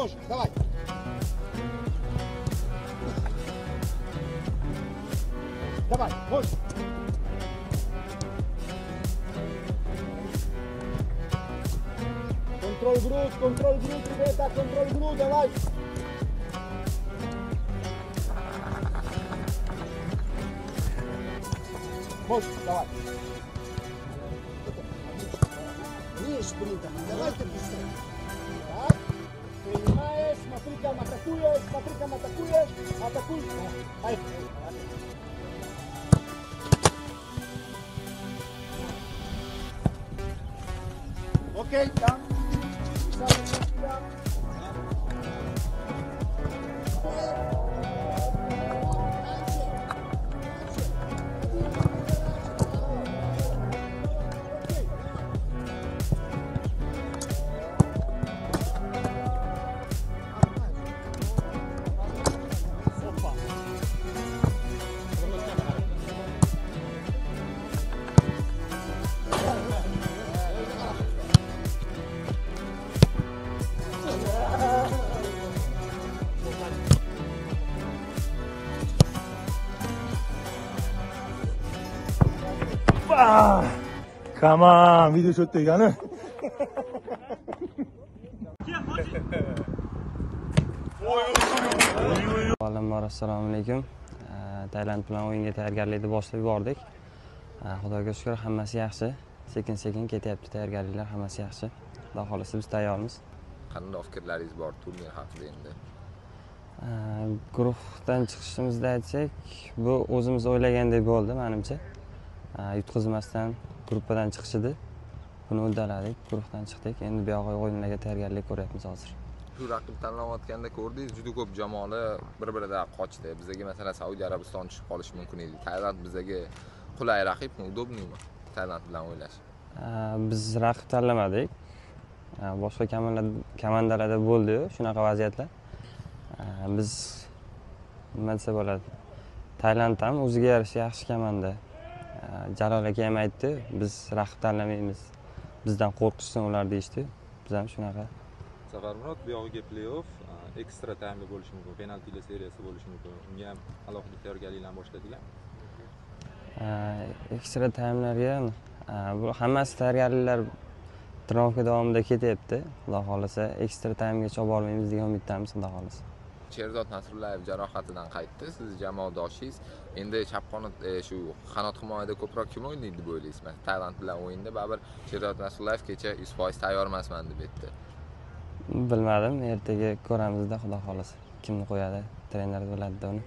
Можешь, давай. Давай, можешь. Контроль грудь, контроль грудь, ребята, контроль грудь, давай. Можешь, давай. Не спринтом, давай ты быстрее. Patrica Matacuyas, Matacuyas, Matacuyas. Ok. Там. Come on, video shot degani. Avvalambor assalomu alaykum. Tailand bilan o'yinga tayyorgarlikni boshlab yubordik. Xudoga shukr hammasi yaxshi. Sekin-sekin ketyapti tayyorgarliklar hammasi yaxshi. Xudo xolisa biz tayyormiz. qanday fikrlaringiz bor turnir haqida endi Guruhdan chiqishimizda aytsak, bu o'zimiz o'ylagandek bo'ldi menimcha. Yutqizmasdan gruppadan chiqish edi. Buni uddaladik, guruhdan chiqdik. Endi bu yog'i o'yinlarga tayyorgarlik ko'ryapmiz hozir. shu raqib tanlanayotganda ko'rdingiz juda ko'p jamoalar bir biridan qochdi bizga masalan saudiya arabiston tushib qolishi mumkin edi tailand bizga qulay raqibmi удобныйmi tailand bilan o'ynash Biz raqib tanlamadik. Boshqa komandalarda bo'ldi-yu shunaqa vaziyatlar. Biz nima desa bo'ladi? Tailand ham o'ziga yarasha yaxshi komanda. Jalol aka ham aytdi, biz raqib tanlamaymiz. Bizdan qo'rqishsin ular deyishdi. Biz ham shunaqa. Safarmurod bu yog'iga play-off ekstra taymda bo'lishi mumkin, penaltilar seriyasi bo'lishi mumkin. Unga ham alohida tayyorgarliklarni boshladinglar. Ekstra taymlarga bu hammasi tayyorgarliklar trenirovka davomida ketyapti. Xudo xolisa ekstra taymgacha olib bormaymiz degan umiddamiz, xudo xolisa. Sherzod nasrullayev jarohatidan qaytdi. Siz jamoadoshingiz. Endi chap qanot e, shu qanot himoyada ko'proq kim o'ynaydi deb o'ylaysiz masalan tailand bilan o'yinda baribir sherzod nasrullayev kecha yuz foiz tayyor emasman deb aytdi. Bilmadim, ertaga ko'ramizda xudo xolisa. Kimni qo'yadi, trener biladi uni.